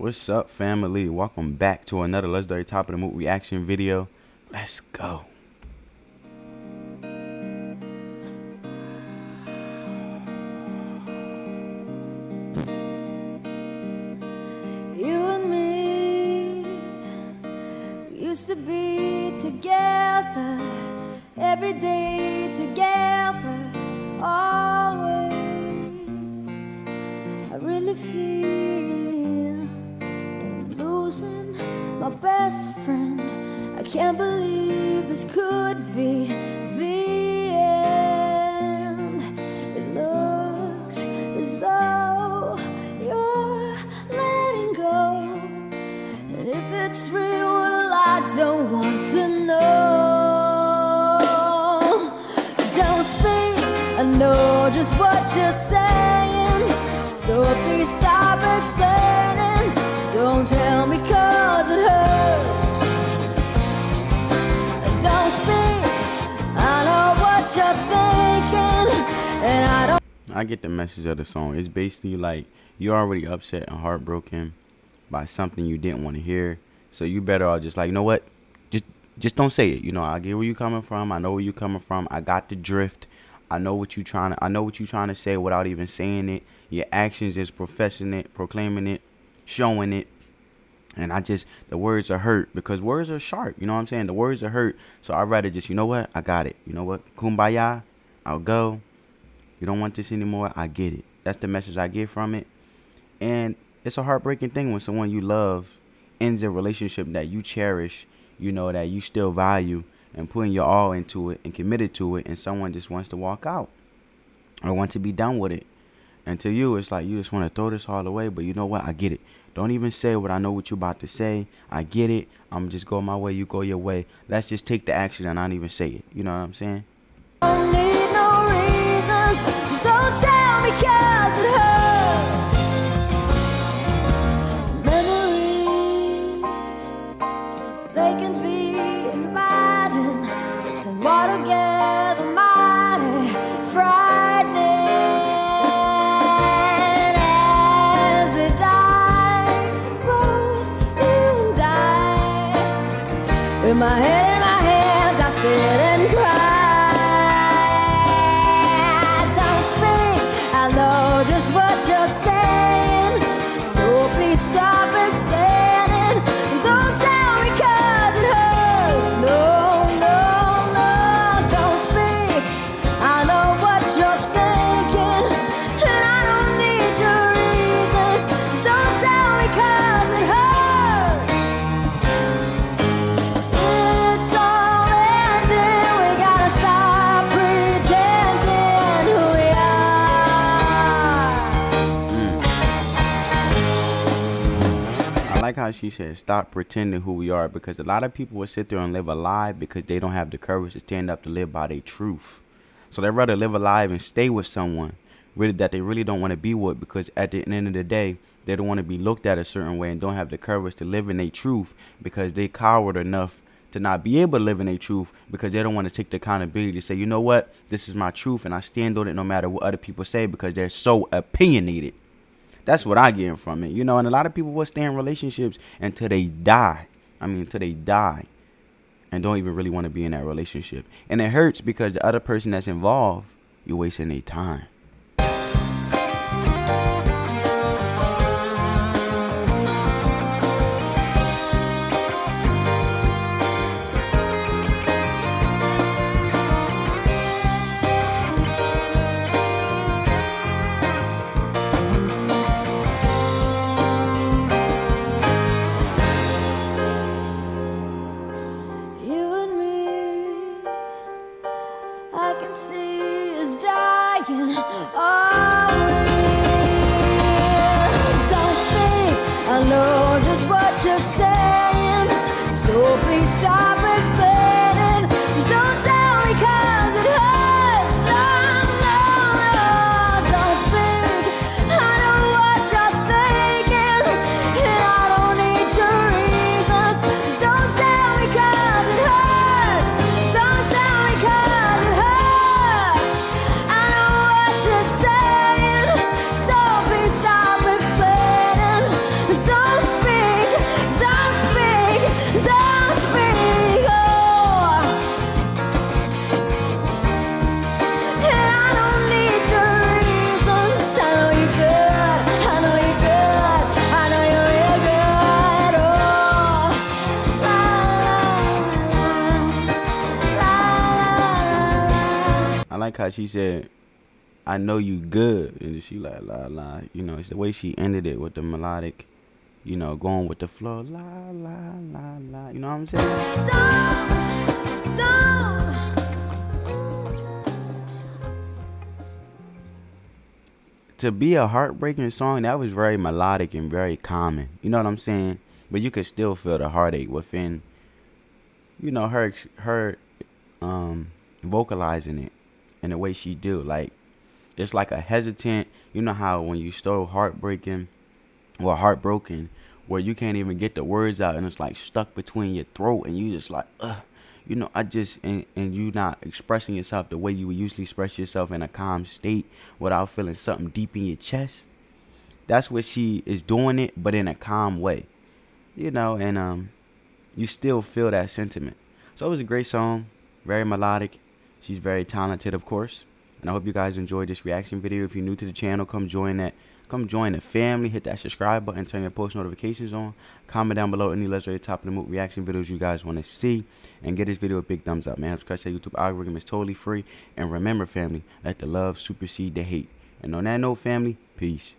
What's up, family? Welcome back to another Legendary Top of the Mood reaction video. Let's go. You and me used to be together every day together could be the end. It looks as though you're letting go. And if it's real, well, I don't want to know. Don't speak, I know just what you're saying. So please stop explaining. I get the message of the song. It's basically like you're already upset and heartbroken by something you didn't want to hear. So you better all just like, you know what? Just just don't say it. You know, I get where you're coming from. I know where you're coming from. I got the drift. I know what you trying to I know what you trying to say without even saying it. Your actions is professing it, proclaiming it, showing it. And I just the words are hurt because words are sharp. You know what I'm saying? The words are hurt. So I'd rather just, you know what? I got it. You know what? Kumbaya. I'll go. You don't want this anymore. I get it. That's the message I get from it. And it's a heartbreaking thing when someone you love ends a relationship that you cherish, you know, that you still value and putting your all into it and committed to it and someone just wants to walk out or want to be done with it. And to you, it's like you just want to throw this all away. But you know what? I get it. Don't even say what I know what you're about to say. I get it. I'm just going my way. You go your way. Let's just take the action and not even say it. You know what I'm saying? But some water get frightening. As we you and. With my head how she said, stop pretending who we are, because a lot of people will sit there and live a lie because they don't have the courage to stand up to live by their truth. So they'd rather live a lie and stay with someone really that they really don't want to be with because at the end of the day, they don't want to be looked at a certain way and don't have the courage to live in their truth because they coward enough to not be able to live in their truth because they don't want to take the accountability to say, you know what, this is my truth and I stand on it no matter what other people say because they're so opinionated. That's what I get from it, you know. And a lot of people will stay in relationships until they die. I mean, until they die, and don't even really want to be in that relationship. And it hurts because the other person that's involved, you're wasting their time. How she said, "I know you good," and she like la la. You know, it's the way she ended it with the melodic. You know, going with the flow, la la la la. You know what I'm saying? to be a heartbreaking song, that was very melodic and very common. You know what I'm saying? But you could still feel the heartache within, you know, her her um vocalizing it in the way she do. Like it's like a hesitant. You know how when you so heartbreaking or heartbroken, where you can't even get the words out and it's like stuck between your throat and you just like, ugh you know, I just and, and you not expressing yourself the way you would usually express yourself in a calm state without feeling something deep in your chest. That's what she is doing it, but in a calm way. You know, and um you still feel that sentiment. So it was a great song, very melodic. She's very talented, of course. And I hope you guys enjoyed this reaction video. If you're new to the channel, come join that Come join the family. Hit that subscribe button. Turn your post notifications on. Comment down below any Rate Top of the mood reaction videos you guys want to see. And get this video a big thumbs up, man. Subscribe to YouTube algorithm is totally free. And remember, family, let the love supersede the hate. And on that note, family, peace.